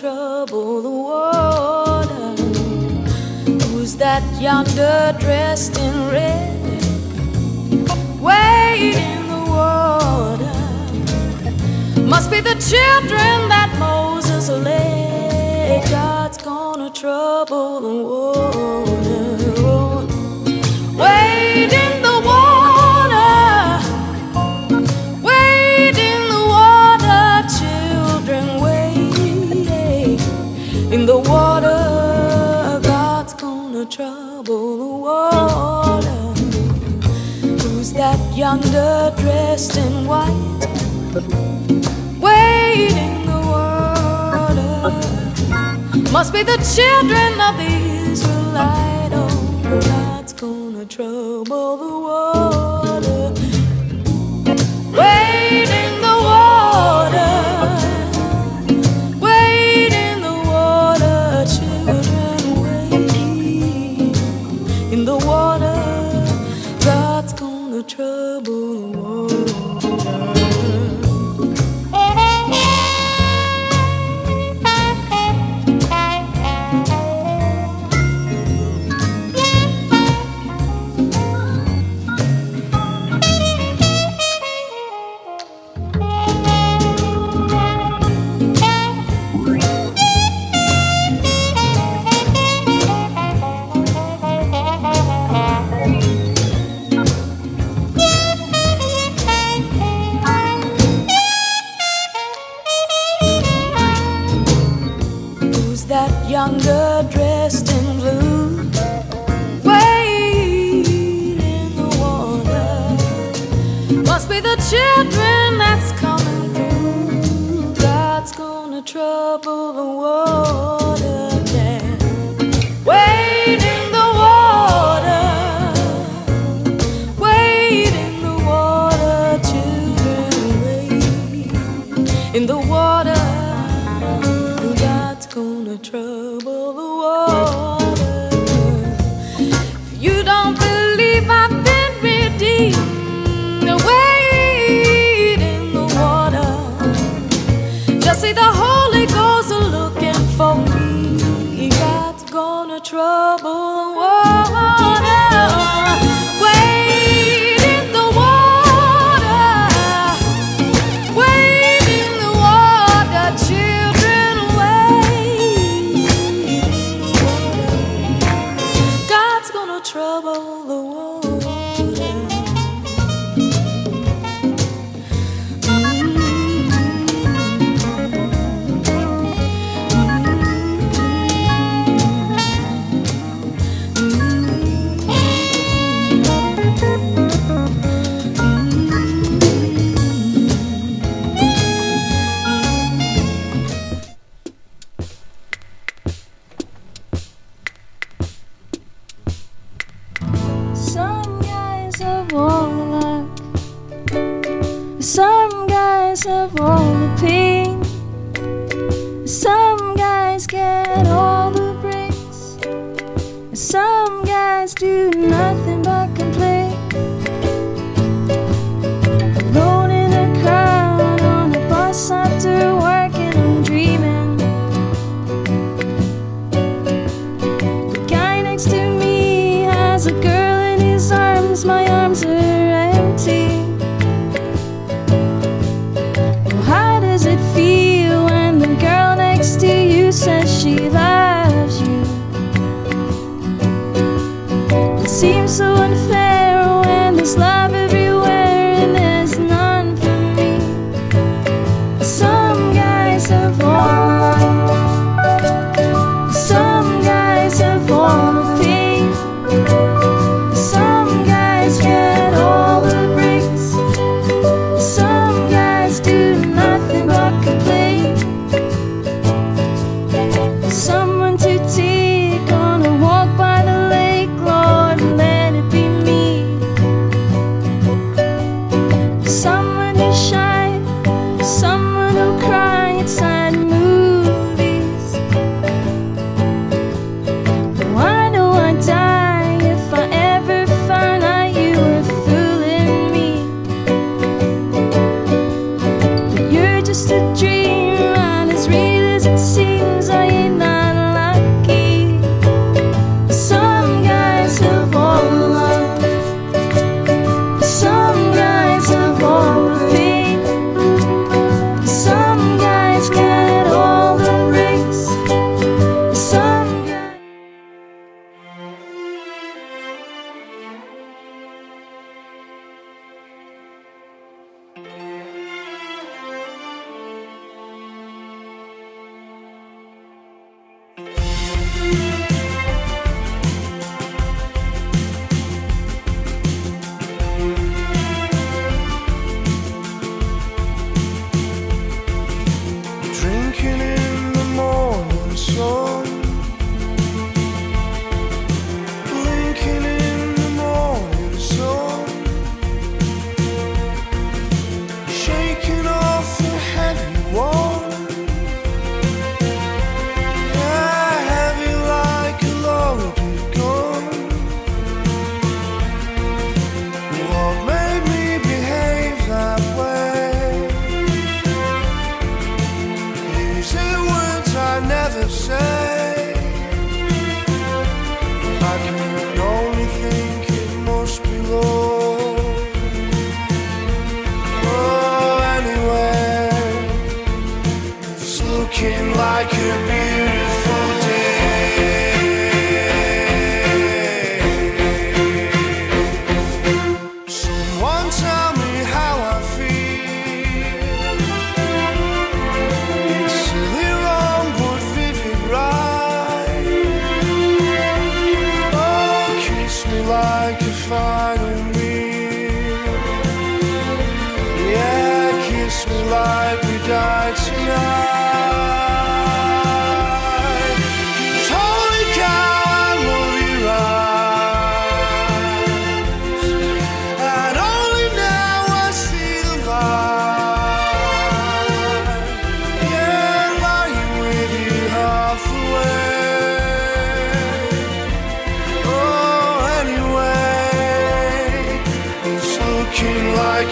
trouble the water. Who's that yonder dressed in red? Way in the water. Must be the children that Moses led. God's gonna trouble the water. Oh, Wait Waiting. gonna trouble the water? Who's that yonder dressed in white? waiting the water. Must be the children of the Israelite. Oh, God's gonna trouble the water. dressed in blue. In the water. Must be the children that's coming through. God's gonna trouble the world.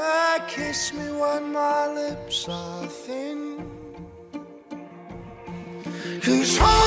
Yeah, kiss me when my lips are thin. Who's home?